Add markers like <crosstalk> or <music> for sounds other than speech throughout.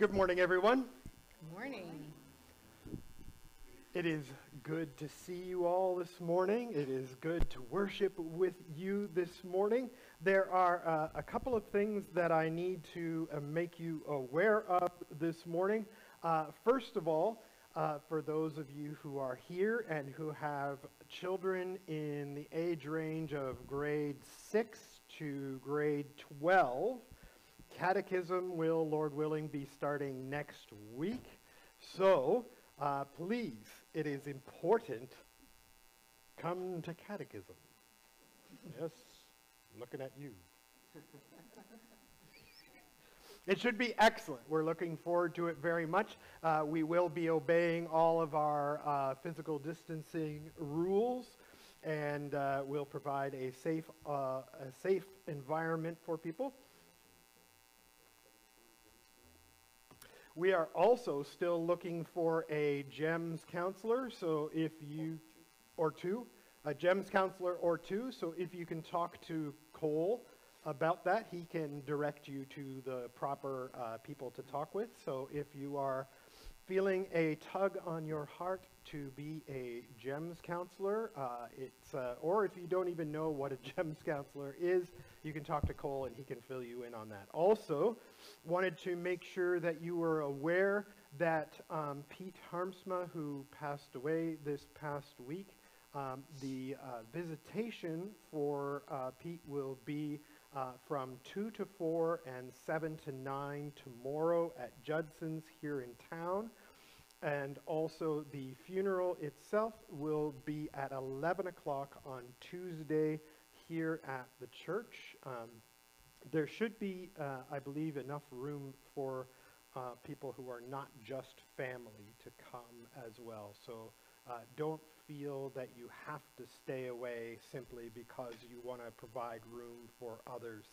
Good morning, everyone. Good morning. It is good to see you all this morning. It is good to worship with you this morning. There are uh, a couple of things that I need to uh, make you aware of this morning. Uh, first of all, uh, for those of you who are here and who have children in the age range of grade 6 to grade 12, Catechism will, Lord willing, be starting next week. So, uh, please, it is important, come to Catechism. Yes, looking at you. It should be excellent. We're looking forward to it very much. Uh, we will be obeying all of our uh, physical distancing rules, and uh, we'll provide a safe, uh, a safe environment for people. We are also still looking for a GEMS counselor, so if you, or two, a GEMS counselor or two, so if you can talk to Cole about that, he can direct you to the proper uh, people to talk with. So if you are feeling a tug on your heart to be a GEMS counselor, uh, it's, uh, or if you don't even know what a <laughs> GEMS counselor is, you can talk to Cole and he can fill you in on that. Also, wanted to make sure that you were aware that um, Pete Harmsma, who passed away this past week, um, the uh, visitation for uh, Pete will be uh, from 2 to 4 and 7 to 9 tomorrow at Judson's here in town. And also the funeral itself will be at 11 o'clock on Tuesday here at the church. Um, there should be, uh, I believe, enough room for uh, people who are not just family to come as well. So uh, don't feel that you have to stay away simply because you want to provide room for others.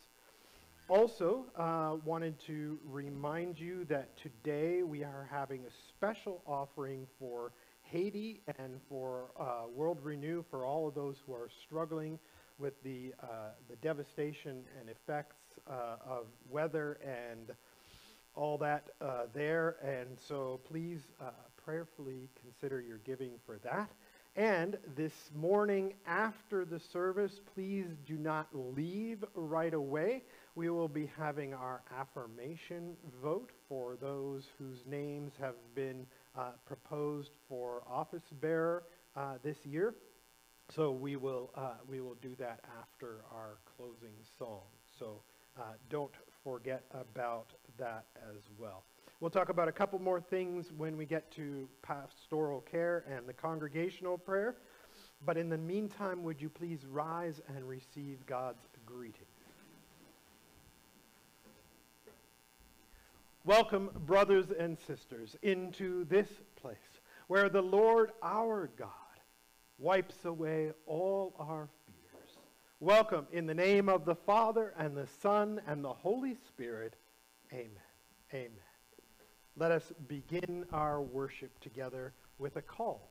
Also, uh, wanted to remind you that today we are having a special offering for Haiti and for uh, World Renew for all of those who are struggling with the, uh, the devastation and effects uh, of weather and all that uh, there. And so please uh, prayerfully consider your giving for that. And this morning after the service, please do not leave right away. We will be having our affirmation vote for those whose names have been uh, proposed for office bearer uh, this year. So we will, uh, we will do that after our closing song. So uh, don't forget about that as well. We'll talk about a couple more things when we get to pastoral care and the congregational prayer. But in the meantime, would you please rise and receive God's greeting? Welcome, brothers and sisters, into this place where the Lord our God wipes away all our. Welcome in the name of the Father and the Son and the Holy Spirit. Amen. Amen. Let us begin our worship together with a call